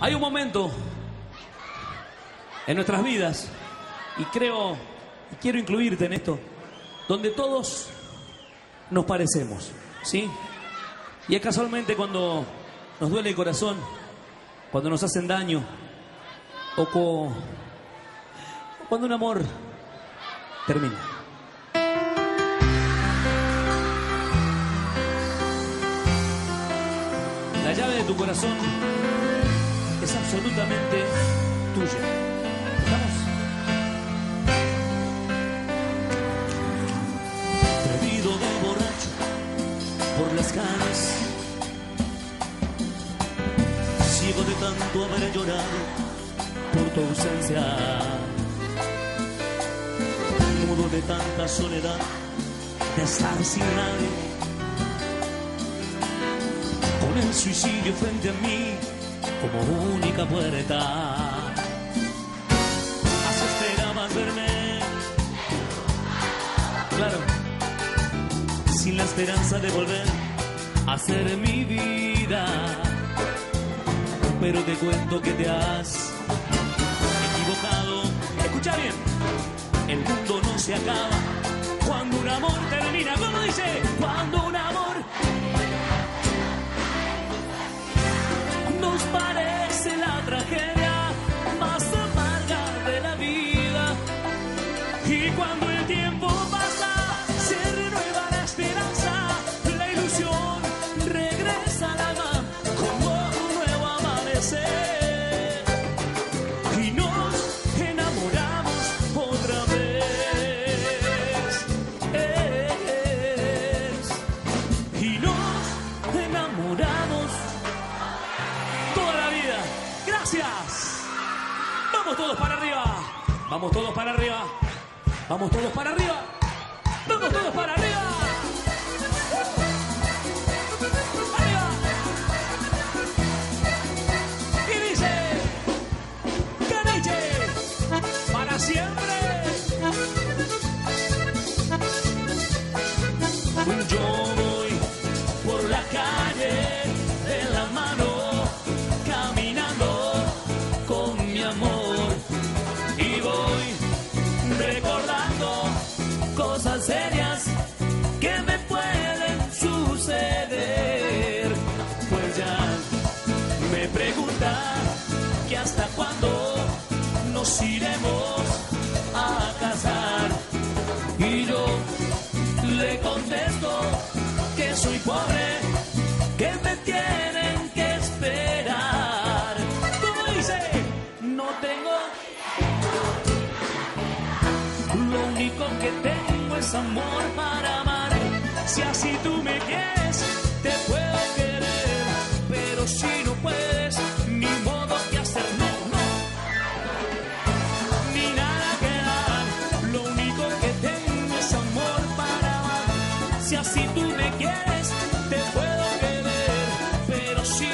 Hay un momento en nuestras vidas, y creo, y quiero incluirte en esto, donde todos nos parecemos, ¿sí? Y es casualmente cuando nos duele el corazón, cuando nos hacen daño, o cuando un amor termina. La llave de tu corazón es absolutamente tuya. ¿Estamos? Bebido de borracho por las caras, ciego de tanto haber llorado por tu ausencia, mudo de tanta soledad, de estar sin nadie con el suicidio frente a mí como única puerta. Así esperabas verme, claro, sin la esperanza de volver a ser mi vida. Pero te cuento que te has equivocado. Escucha bien, el mundo no se acaba cuando un amor termina. ¿Cómo dice? Vamos todos para arriba. Vamos todos para arriba. Vamos todos para arriba. Vamos todos para arriba. Arriba. Y dice, Caniche, para siempre. Hasta cuándo nos iremos a casar. Y yo le contesto que soy pobre, que me tienen que esperar. ¿Cómo dice? No tengo. Lo único que tengo es amor para amar. Si así tú me quieres, distancia si tú me quieres, te puedo querer, pero si